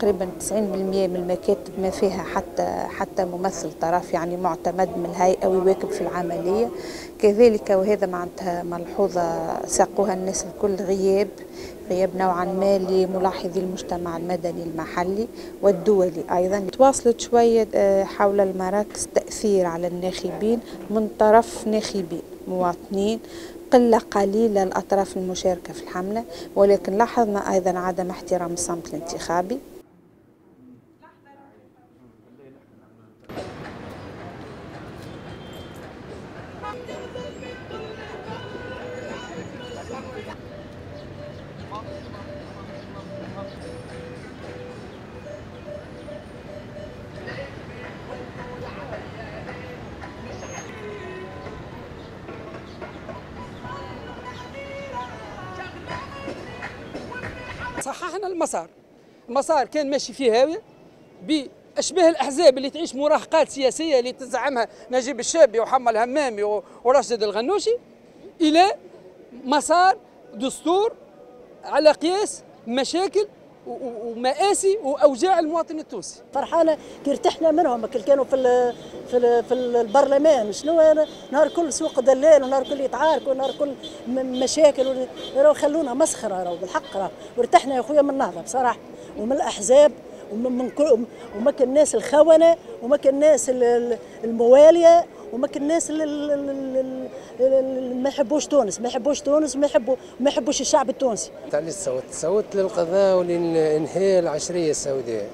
تقريبا 90% من المكاتب ما فيها حتى حتى ممثل طرف يعني معتمد من الهيئة ويواكب في العملية. كذلك وهذا معناتها ملحوظة ساقوها الناس الكل غياب غياب نوعا ما لملاحظي المجتمع المدني المحلي والدولي أيضا. تواصلت شوية آه، حول المراكز تأثير على الناخبين من طرف ناخبين مواطنين قلة قليلة الأطراف المشاركة في الحملة ولكن لاحظنا أيضا عدم احترام الصمت الانتخابي. صححنا المسار. المسار كان ماشي فيه هاوية بأشباه الأحزاب اللي تعيش مراهقات سياسية اللي تزعمها نجيب الشابي وحمى الهمامي وراشد الغنوشي إلى مسار دستور على قياس مشاكل ومآسي وأوجاع المواطن التونسي. فرحانة كي ارتحنا منهم كي كانوا في ال في ال في البرلمان. شنو نهار كل سوق دلال ونهار كل يتعاركوا ونهار كل مشاكل راهو خلونا مسخرة راهو بالحق راهو. وارتحنا يا خويا من النهضة بصراحة. ومن الأحزاب ومن وما كان الناس الخونة وما كان الناس الموالية وما كان الناس ما يحبوش تونس ما يحبوش تونس ما يحبوا ما يحبوش الشعب التونسي. علاش صوت صوت للقضاء ولانهاء العشرية السوداء.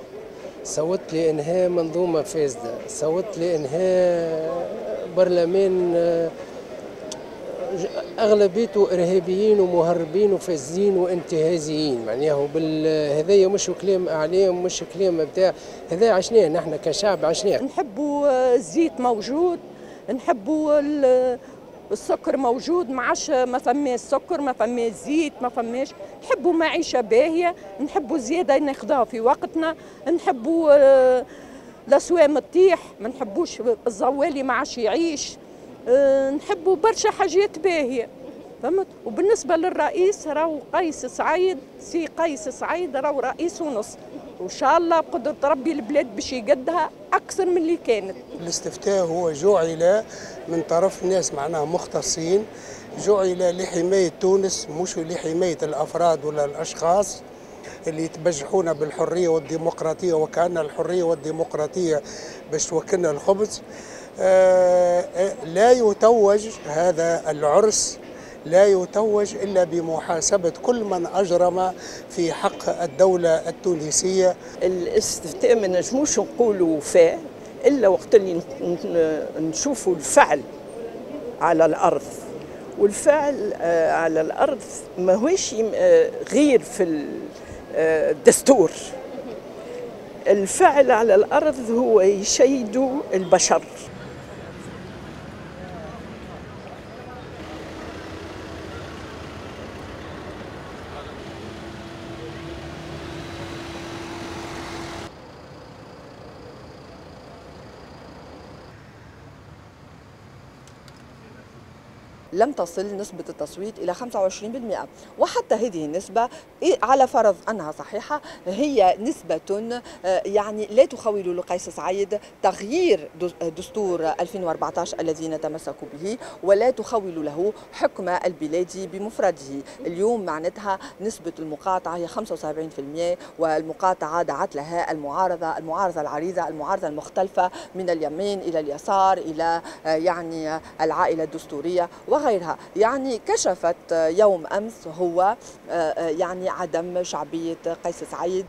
صوت لإنهاء منظومة فاسدة صوت لإنهاء برلمان اغلبيته إرهابيين ومهربين وفاسدين وانتهازيين. معناها هذايا مش كلام أعلام مش كلام بتاع هذا عشناه نحن كشعب عشناه نحبوا الزيت موجود نحبوا السكر موجود. ما عادش ما فماش سكر ما فماش زيت ما فماش. نحبوا معيشة باهية نحبوا زيادة ناخذوها في وقتنا. نحبوا الاسوام تطيح ما نحبوش الزوالي ما عادش يعيش. نحبوا برشا حاجات باهية. فهمت؟ وبالنسبة للرئيس راهو قيس سعيد سي قيس سعيد راهو رئيس ونص. وإن شاء الله بقدره ربي البلاد باش يقدها أكثر من اللي كانت. الاستفتاء هو جعل من طرف ناس معناها مختصين جعل لحماية تونس مش لحماية الأفراد ولا الأشخاص اللي يتبجحون بالحرية والديمقراطية وكأن الحرية والديمقراطية باش توكلنا الخبز. آه، آه، لا يتوج هذا العرس لا يتوج إلا بمحاسبة كل من أجرم في حق الدولة التونسية. الاستفتاء ما نجموش نقولوا وفاء إلا وقت اللي نشوفوا الفعل على الأرض. والفعل آه، على الأرض ما هوش غير في الدستور. الفعل على الأرض هو يشيد البشر. لم تصل نسبة التصويت إلى 25% وحتى هذه النسبة على فرض أنها صحيحة هي نسبة آه، يعني لا تخول لقيس سعيد تغيير دستور 2014 الذي نتمسك به ولا تخول له حكم البلاد بمفرده. اليوم معناتها نسبة المقاطعة هي 75% والمقاطعة دعت لها المعارضة المعارضة العريضة المعارضة المختلفة من اليمين إلى اليسار إلى آه، يعني العائلة الدستورية. وغيرها يعني كشفت يوم أمس هو آه، آه، يعني عدم شعبية قيس سعيد.